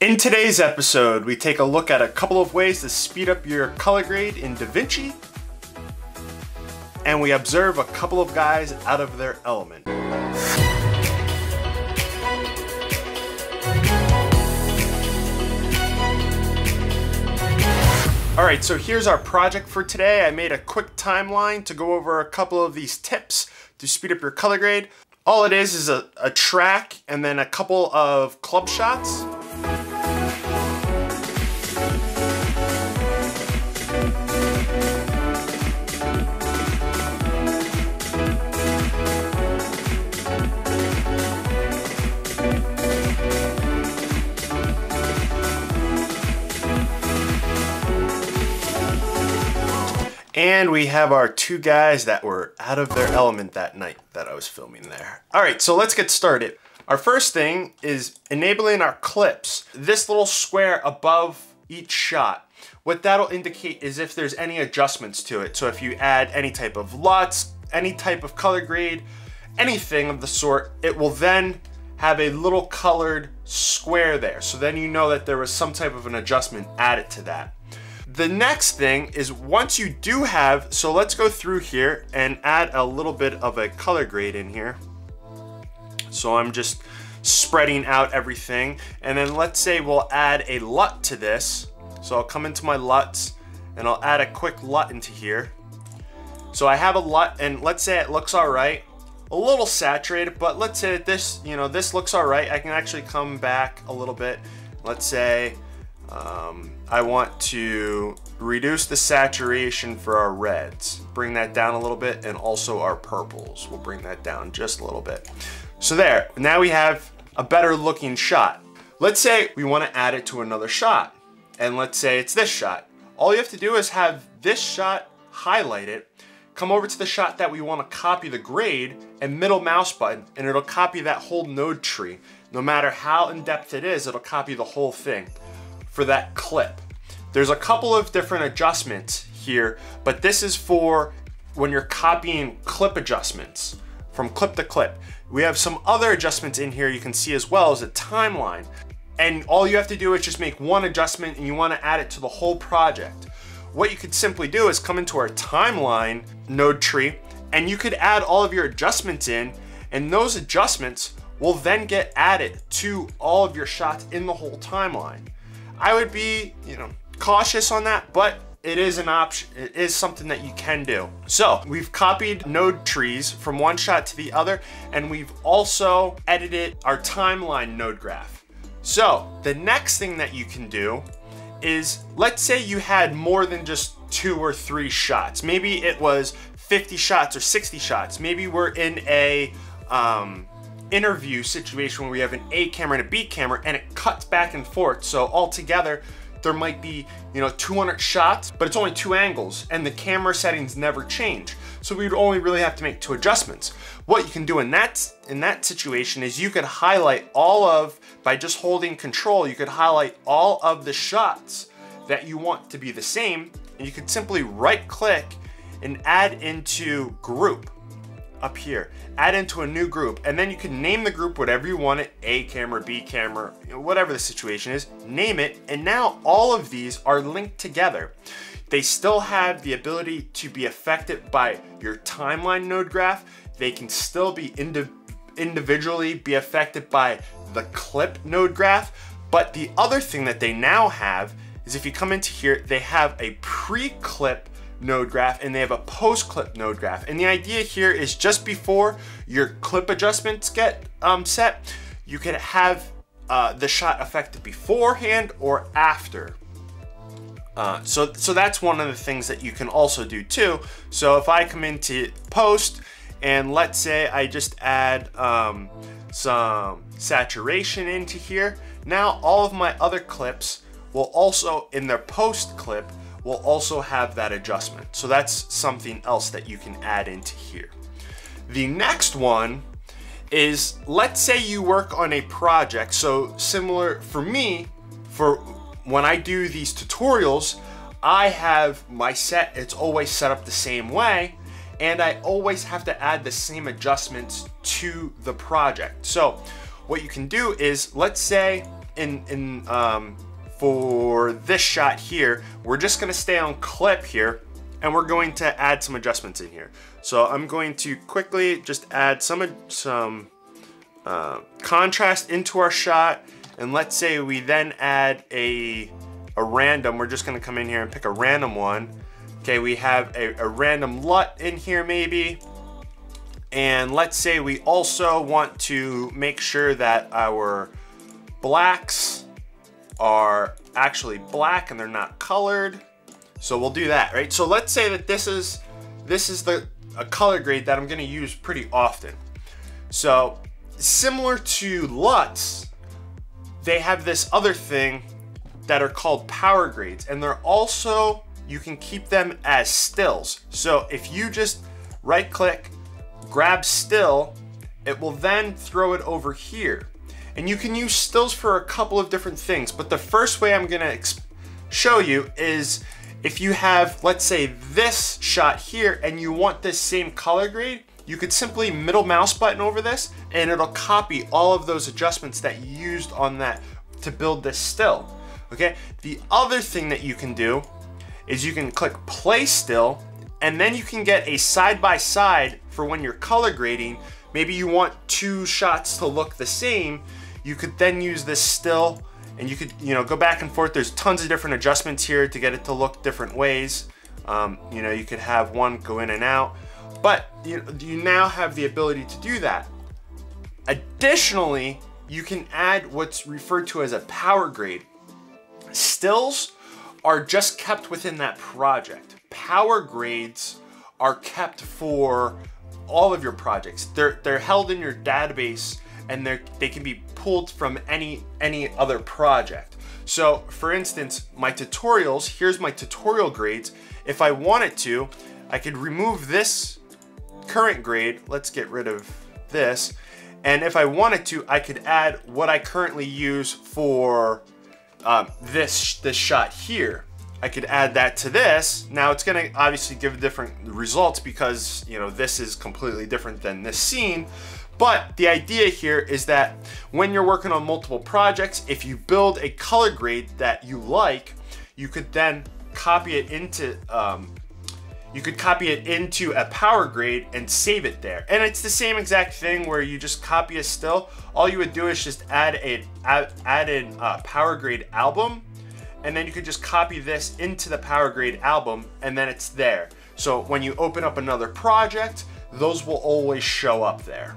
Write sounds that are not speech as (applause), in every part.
In today's episode, we take a look at a couple of ways to speed up your color grade in DaVinci, and we observe a couple of guys out of their element. All right, so here's our project for today. I made a quick timeline to go over a couple of these tips to speed up your color grade. All it is is a, a track and then a couple of club shots. And we have our two guys that were out of their element that night that I was filming there. All right, so let's get started. Our first thing is enabling our clips. This little square above each shot, what that'll indicate is if there's any adjustments to it. So if you add any type of LUTs, any type of color grade, anything of the sort, it will then have a little colored square there. So then you know that there was some type of an adjustment added to that. The next thing is once you do have, so let's go through here and add a little bit of a color grade in here. So I'm just spreading out everything. And then let's say we'll add a LUT to this. So I'll come into my LUTs and I'll add a quick LUT into here. So I have a LUT and let's say it looks all right. A little saturated, but let's say this, you know, this looks all right. I can actually come back a little bit. Let's say um, I want to reduce the saturation for our reds, bring that down a little bit, and also our purples. We'll bring that down just a little bit. So there, now we have a better looking shot. Let's say we want to add it to another shot, and let's say it's this shot. All you have to do is have this shot highlighted, come over to the shot that we want to copy the grade, and middle mouse button, and it'll copy that whole node tree. No matter how in-depth it is, it'll copy the whole thing for that clip. There's a couple of different adjustments here, but this is for when you're copying clip adjustments from clip to clip. We have some other adjustments in here you can see as well as a timeline. And all you have to do is just make one adjustment and you wanna add it to the whole project. What you could simply do is come into our timeline node tree and you could add all of your adjustments in and those adjustments will then get added to all of your shots in the whole timeline. I would be, you know, cautious on that, but it is an option, it is something that you can do. So we've copied node trees from one shot to the other, and we've also edited our timeline node graph. So the next thing that you can do is, let's say you had more than just two or three shots. Maybe it was 50 shots or 60 shots. Maybe we're in a, um, interview situation where we have an A camera and a B camera and it cuts back and forth. So altogether, there might be, you know, 200 shots, but it's only two angles and the camera settings never change. So we would only really have to make two adjustments. What you can do in that, in that situation is you could highlight all of, by just holding control, you could highlight all of the shots that you want to be the same and you could simply right click and add into group up here. Add into a new group, and then you can name the group whatever you want it, A camera, B camera, whatever the situation is, name it, and now all of these are linked together. They still have the ability to be affected by your timeline node graph. They can still be indi individually be affected by the clip node graph. But the other thing that they now have is if you come into here, they have a pre-clip node graph and they have a post clip node graph. And the idea here is just before your clip adjustments get um, set, you can have uh, the shot affected beforehand or after. Uh, so, so that's one of the things that you can also do too. So if I come into post and let's say I just add um, some saturation into here, now all of my other clips will also in their post clip will also have that adjustment. So that's something else that you can add into here. The next one is, let's say you work on a project. So similar for me, for when I do these tutorials, I have my set, it's always set up the same way, and I always have to add the same adjustments to the project. So what you can do is, let's say in, in um, for this shot here, we're just gonna stay on clip here and we're going to add some adjustments in here. So I'm going to quickly just add some, some uh, contrast into our shot. And let's say we then add a, a random, we're just gonna come in here and pick a random one. Okay, we have a, a random LUT in here maybe. And let's say we also want to make sure that our blacks are actually black and they're not colored. So we'll do that, right? So let's say that this is this is the a color grade that I'm gonna use pretty often. So similar to LUTs, they have this other thing that are called power grades and they're also you can keep them as stills. So if you just right click, grab still, it will then throw it over here. And you can use stills for a couple of different things, but the first way I'm gonna show you is if you have, let's say this shot here and you want this same color grade, you could simply middle mouse button over this and it'll copy all of those adjustments that you used on that to build this still, okay? The other thing that you can do is you can click play still and then you can get a side by side for when you're color grading. Maybe you want two shots to look the same. You could then use this still and you could you know go back and forth. There's tons of different adjustments here to get it to look different ways. Um, you know, you could have one go in and out, but you, you now have the ability to do that. Additionally, you can add what's referred to as a power grade. Stills are just kept within that project. Power grades are kept for all of your projects. They're they're held in your database and they they can be pulled from any any other project. So, for instance, my tutorials, here's my tutorial grades. If I wanted to, I could remove this current grade. Let's get rid of this. And if I wanted to, I could add what I currently use for um, this, this shot here. I could add that to this. Now it's gonna obviously give different results because you know this is completely different than this scene. But the idea here is that when you're working on multiple projects, if you build a color grade that you like, you could then copy it into um, you could copy it into a power grade and save it there. And it's the same exact thing where you just copy a still. All you would do is just add a add, add an uh, power grade album, and then you could just copy this into the power grade album, and then it's there. So when you open up another project, those will always show up there.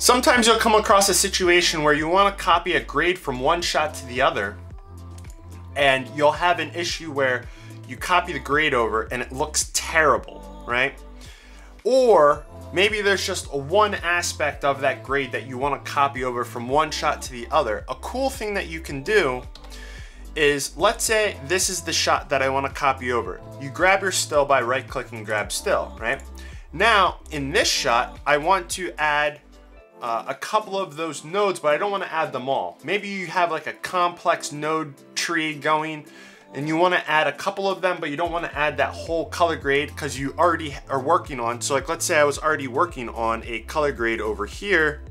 Sometimes you'll come across a situation where you want to copy a grade from one shot to the other, and you'll have an issue where you copy the grade over and it looks terrible, right? Or maybe there's just one aspect of that grade that you want to copy over from one shot to the other. A cool thing that you can do is let's say this is the shot that I want to copy over. You grab your still by right clicking grab still, right? Now in this shot, I want to add uh, a couple of those nodes, but I don't want to add them all. Maybe you have like a complex node tree going and you want to add a couple of them, but you don't want to add that whole color grade because you already are working on. So like, let's say I was already working on a color grade over here.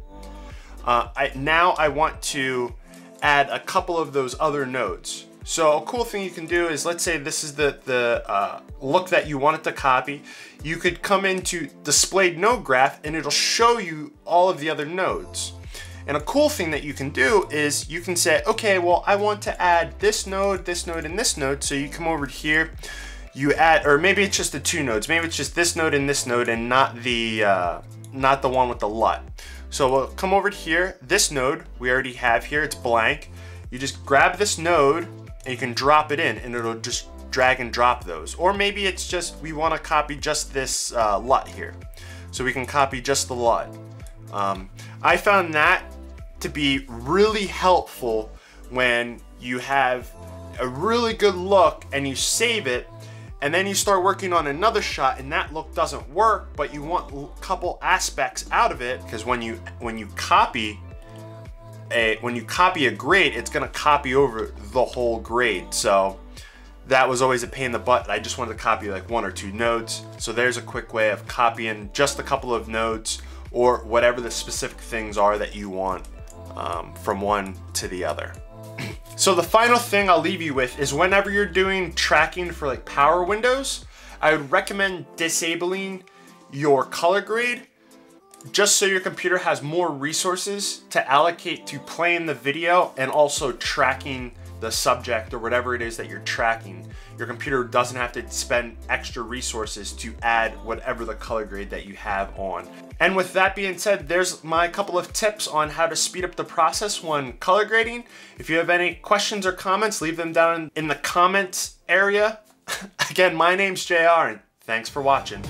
Uh, I, now I want to add a couple of those other nodes. So a cool thing you can do is, let's say this is the, the uh, look that you wanted to copy. You could come into displayed node graph and it'll show you all of the other nodes. And a cool thing that you can do is you can say, okay, well, I want to add this node, this node, and this node. So you come over here, you add, or maybe it's just the two nodes. Maybe it's just this node and this node and not the, uh, not the one with the LUT. So we'll come over here, this node we already have here, it's blank. You just grab this node and you can drop it in and it'll just drag and drop those. Or maybe it's just, we wanna copy just this uh, LUT here. So we can copy just the LUT. Um, I found that to be really helpful when you have a really good look and you save it and then you start working on another shot and that look doesn't work but you want a couple aspects out of it because when you when you copy a when you copy a grade it's to copy over the whole grade. So that was always a pain in the butt. I just wanted to copy like one or two nodes so there's a quick way of copying just a couple of nodes or whatever the specific things are that you want um, from one to the other. (clears throat) so the final thing I'll leave you with is whenever you're doing tracking for like power windows, I would recommend disabling your color grade just so your computer has more resources to allocate to playing the video and also tracking the subject or whatever it is that you're tracking. Your computer doesn't have to spend extra resources to add whatever the color grade that you have on. And with that being said, there's my couple of tips on how to speed up the process when color grading. If you have any questions or comments, leave them down in the comments area. (laughs) Again, my name's JR and thanks for watching.